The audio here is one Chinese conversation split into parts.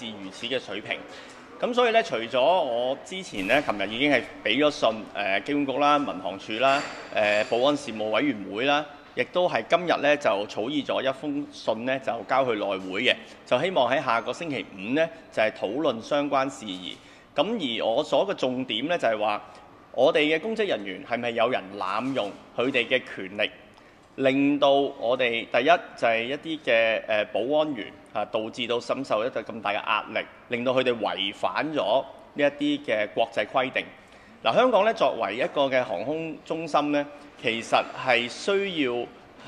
至如此嘅水平。咁所以咧，除咗我之前咧，琴日已經係俾咗信誒、呃、機管局啦、民航處啦、誒、保安事務委員會啦，亦都係今日咧就草擬咗一封信咧，就交去內會嘅，就希望喺下個星期五咧就係、是、討論相關事宜。咁而我所嘅重點咧就係、是、話，我哋嘅公職人員係咪有人濫用佢哋嘅權力？令到我哋第一就係、一啲嘅誒保安員啊，導致到深受一個咁大嘅壓力，令到佢哋違反咗呢一啲嘅國際規定。嗱、香港咧作為一個嘅航空中心咧，其實係需要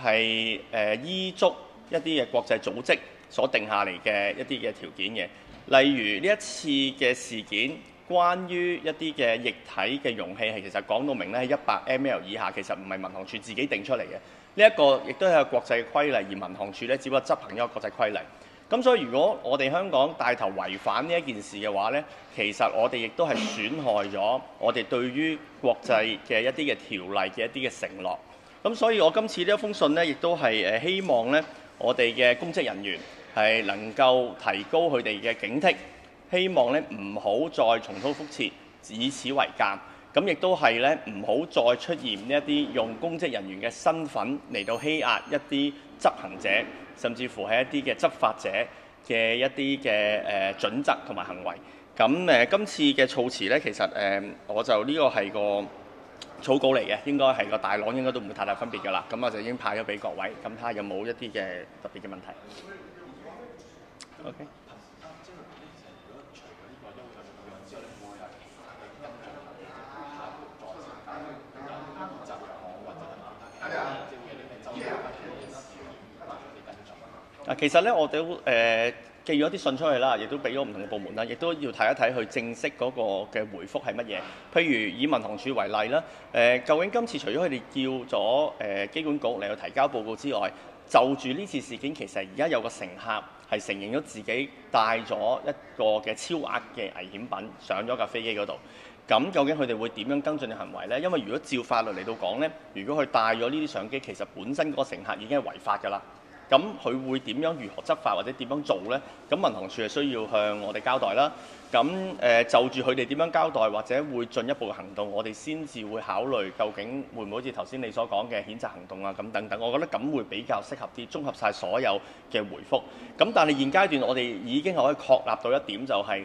係誒、依足一啲嘅國際組織所定下嚟嘅一啲嘅條件嘅。例如呢一次嘅事件，關於一啲嘅液體嘅容器係其實講到明咧，係一百 mL 以下，其實唔係民航處自己定出嚟嘅。呢一個亦都係個國際規例，而民航處咧只不過執行一個國際規例。咁所以如果我哋香港帶頭違反呢一件事嘅話咧，其實我哋亦都係損害咗我哋對於國際嘅一啲嘅條例嘅一啲嘅承諾。咁所以我今次呢一封信咧，亦都係誒希望咧，我哋嘅公職人員係能夠提高佢哋嘅警惕，希望咧唔好再重蹈覆轍，以此為鑑。咁亦都係咧，唔好再出現呢一啲用公職人員嘅身份嚟到欺壓一啲執行者，甚至乎係一啲嘅執法者嘅一啲嘅誒準則同埋行為。咁誒、今次嘅措辭咧，其實誒、我就呢個係個草稿嚟嘅，應該係個大綱，應該都唔會太大分別㗎啦。咁我就已經派咗俾各位，咁睇下有冇一啲嘅特別嘅問題。OK。其實咧，我都誒、寄咗啲信出去啦，亦都俾咗唔同嘅部門啦，亦都要睇一睇佢正式嗰個嘅回覆係乜嘢。譬如以民航處為例啦，誒、究竟今次除咗佢哋叫咗誒、呃、機管局嚟去提交報告之外，就住呢次事件，其實而家有個乘客係承認咗自己帶咗一個嘅超額嘅危險品上咗架飛機嗰度。咁究竟佢哋會點樣跟進嘅行為呢？因為如果照法律嚟到講呢，如果佢帶咗呢啲相機，其實本身嗰個乘客已經係違法㗎啦。咁佢會點樣如何執法或者點樣做呢？咁民航處係需要向我哋交代啦。咁誒、就住佢哋點樣交代或者會進一步行動，我哋先至會考慮究竟會唔會好似頭先你所講嘅譴責行動啊咁等等。我覺得咁會比較適合啲，綜合晒所有嘅回覆。咁但係現階段我哋已經可以確立到一點，就係，就係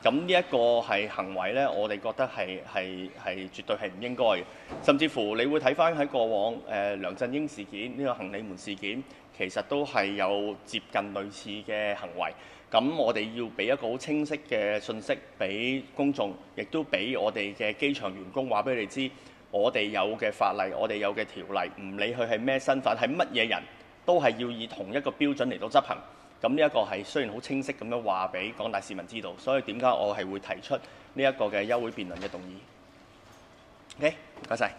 咁呢一個係行為咧，我哋覺得係係係絕對係唔應該嘅，甚至乎你會睇翻喺過往誒、梁振英事件呢、個行李門事件，其實都係有接近類似嘅行為。咁我哋要俾一個好清晰嘅信息俾公眾，亦都俾我哋嘅機場員工話俾你知，我哋有嘅法例，我哋有嘅條例，唔理佢係咩身份，係乜嘢人都係要以同一個標準嚟到執行。咁呢一個係雖然好清晰咁樣話俾廣大市民知道，所以點解我係會提出呢一個嘅休會辯論嘅動議？OK，唔該晒。